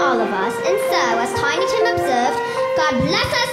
all of us, and so, as Tiny Tim observed, God bless us